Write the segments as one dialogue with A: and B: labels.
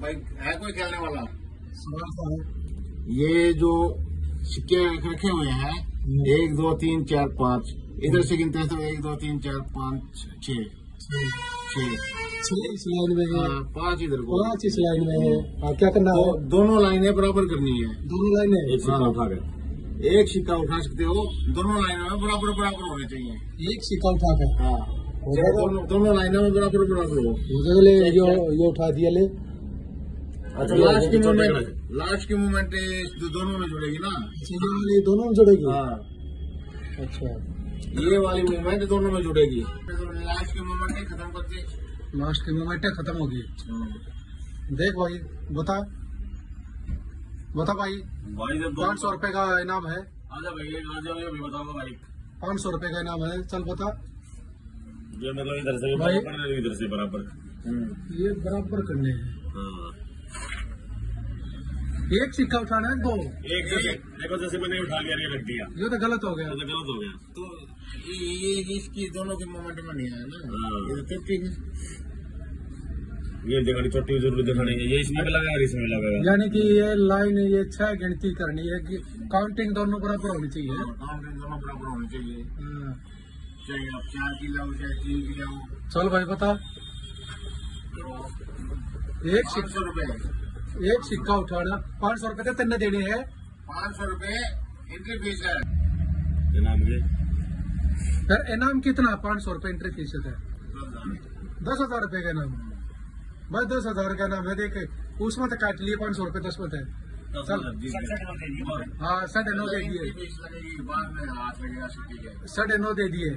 A: भाई है कोई खेलने वाला?
B: सवाल
A: ये जो सिक्के रखे हुए हैं एक दो तीन चार पाँच। इधर से गिनते हैं तो एक दो तीन चार पाँच छः। छः।
B: छह इस लाइन में है।
A: हाँ, पाँच इधर को।
B: पाँच इस लाइन में है। क्या करना है?
A: तो दोनों लाइनें बराबर करनी है।
B: दोनों लाइन? है
A: एक सिक्का उठा कर। एक सिक्का उठा सकते हो दोनों लाइनों में बराबर बराबर होने चाहिए।
B: एक सिक्का उठा कर?
A: हाँ। दोनों दोनों लाइनों में बराबर बराबर हो।
B: मुझे ले यो यो उठा दिया ले।
A: अच्छा लास्ट की मूवमेंट लास्ट की मूवमेंट दोनों में जुड़ेगी ना?
B: सीधे वाली दोनों में जुड़ेगी।
A: हाँ।
B: अच्छा।
A: ये वाली मूवमेंट दोनों में जुड़ेगी। लास्ट की मूवमेंट खत्म करते
B: लास्ट की मूवमेंट खत्म होगी। देख भाई बता। बता भाई
C: भाई जब
B: पाँच सौ रुपये का इनाम है।
C: आजा भाई ये बताओ भाई।
B: पाँच सौ रुपये का इनाम है। चल बता।
C: ये मतलब इधर से बराबर इधर से बराबर।
B: ये बराबर करने हैं।
C: हाँ।
B: एक सिक्का उठाना है दो।
C: एक जैसे देखो जैसे मैंने उठा के ये रख दिया।
B: ये तो गलत हो गया।
C: तो गलत हो गया।
A: तो ये ये इसकी दोनों के मोमेंट में नहीं आया ना?
C: हाँ।
A: ये तो
C: ये जगह छोटी ज़रूर दिखानी है ये इसमें भी लगेगा और इसमें भी लगेगा
B: यानी कि ये लाइन ये छह गिनती करनी है। कि काउंटिंग दोनों बराबर होनी चाहिए।
A: काउंटिंग दोनों बराबर होनी चाहिए।
B: हाँ।
A: चाहे आप चार की लाओ चाहे तीन की लाओ।
B: चल भाई बता। एक सिक्का।
A: सौ रुपए।
B: एक सिक्का उठाना पाँच सौ रुपये तो तेने देने हैं।
A: पाँच सौ रुपये एंट्री फ़ीस है।
C: इनाम नाम ये
B: इनाम कितना? पाँच सौ रुपये एंट्री फ़ीस है। दस हज़ार रुपए का इनाम। बस दस हज़ार का इनाम है देख। उसमें तो काट लिए पाँच सौ रुपये दस में थे चल। हाँ साढ़े नौ दे दिए। साढ़े नौ दे दिए।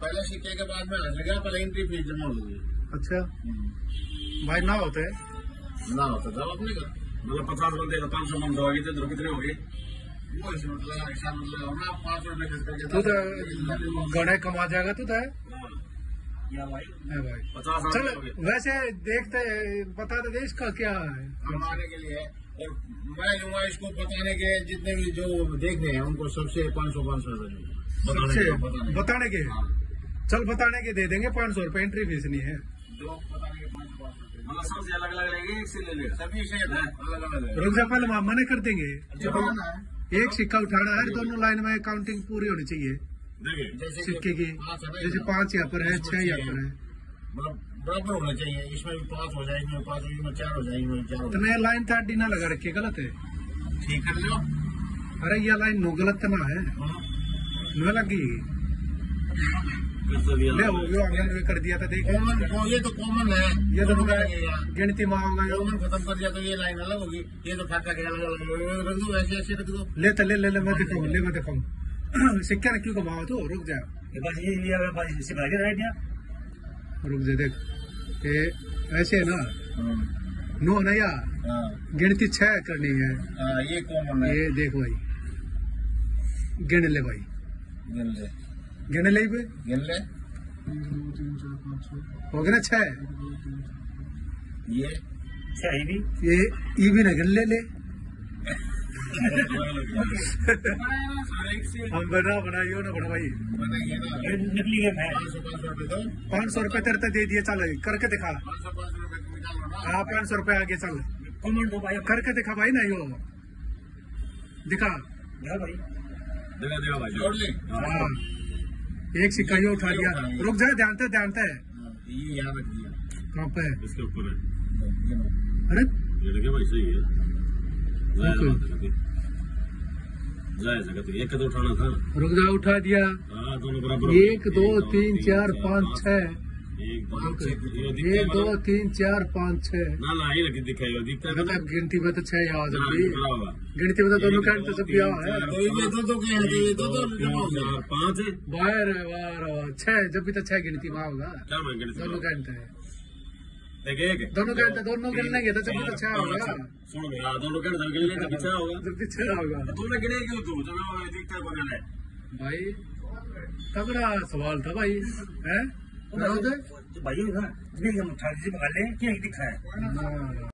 A: पहले सिक्के के बाद में हाथ लगेगा पहले एंट्री फ़ीस जमा होगी
B: अच्छा। भाई ना होते।
A: ना होता जब अपने का
C: मतलब पचास बंदे का पाँच सौ बंद होगी तो इधर कितने हो गए
A: वो इस मतलब हिसाब मतलब ना पाँच सौ रुपए खर्च करके
B: तो गणे कमा जाएगा तू तो है?
C: भाई?
B: भाई।
C: पचास
B: चल वैसे देखते बता दे इसका क्या है।
A: कमाने के लिए और मैं लूँगा इसको बताने के जितने भी जो देख रहे हैं उनको सबसे पाँच सौ पाँच सौ रुपए बताने के। हाँ।
B: चल बताने के दे देंगे पाँच सौ रुपए एंट्री फ़ीस नहीं है।
A: जो
C: मतलब सबसे अलग अलग रहेंगे एक से ले लेगा
A: सभी से अलग अलग
B: रुक जा पहले हम मना कर देंगे।
A: है।
B: एक सिक्का उठाना है दोनों लाइन में काउंटिंग पूरी होनी चाहिए। सिक्के की।
A: है
B: जैसे। पाँच यहाँ पर है छह यहाँ पर है।
A: मतलब बराबर होना चाहिए इसमें भी पाँच हो जाए इसमें पाँच हो इसमें चार हो जाए इसमें चार हो
B: तो मैं लाइन था ना लगा रखी है गलत है।
A: ठीक कर लो
B: अरे ये लाइन नो गलत ना है।
A: हाँ।
B: नो लगी।
C: कर दिया
B: ले हो गयो आँगन में कर दिया था देख।
A: कॉमन ये तो कॉमन है।
B: ये तो गिनती में होगा
A: कॉमन खत्म कर दिया तो ये लाइन अलग होगी। ये तो फाटा के अलग ऐसे ऐसे रख दो।
B: ले तो ले ले ले मैं दिखाऊँ ले मैं दिखाऊँ सिक्का ने क्यों कमाओ तो रुक जा।
C: बस ये लिया बस रह गया
B: रुक जा देख। ये ऐसे है ना?
A: हाँ,
B: नो ना या
A: हाँ,
B: गिनती छह करनी है।
A: हाँ, ये कॉमन है।
B: ये देख भाई। गिन ले भाई।
A: गिन ले।
B: गिन ले बे
A: गिन ले।
B: हो गया ना छह?
A: ये।
C: चाहिए भी
B: ये ई भी ना गिन ले ले। हम बना बनाइयो ना बना भाई
A: बनाइए
C: निकली गए मैं
A: पाँच सौ पाँच रुपए दो
B: पाँच सौ रुपए तेरे तो दे दिए चल करके दिखा।
A: पाँच सौ पाँच सौ रुपए तुम निकालो ना
B: हाँ पाँच सौ रुपए आगे चल।
C: कमेंट दो भाई।
B: करके दिखा भाई ना यो। दिखा।
C: देखा भाई। देखा देखा भाई
A: जोड़ ले।
B: हाँ। एक सिक्का ये उठा लिया रुक जाए ध्यान से ध्यान से।
A: हाँ, ये यहाँ रख दिया।
B: कहाँ पे?
C: इसके ऊपर है।
B: अरे।
C: ये लगे भाई सही है। एक तो उठाना था।
B: रुक जा उठा दिया।
C: हाँ दोनों बराबर
B: एक दो तीन चार पाँच छह
C: एक दो ये
B: एक दो तीन चार पाँच छह।
C: ना ना ये लगी दिखा दिखता है
B: गिनती में तो छह
C: हाँ,
B: भी
C: होगा
B: गिनती में तो दोनों का तो सब है?
A: तो हैं हो गया
C: पाँच।
B: बाहर बारह छह जब भी तो छह गिनती में होगा। दोनों
C: करूँ?
B: का है। दोनों का दोनों गिनेंगे तो जब भी तो छह होगा।
C: सुनो भैया दोनों का गिन लेंगे तो पीछे होगा।
B: जब भी छह होगा।
C: तूने गिने क्यों तू जब वो दिखता है
B: भाई तगड़ा सवाल था भाई है?
C: भाई ना हम अठारह से पकड़ ले क्या दिखा है
B: हाँ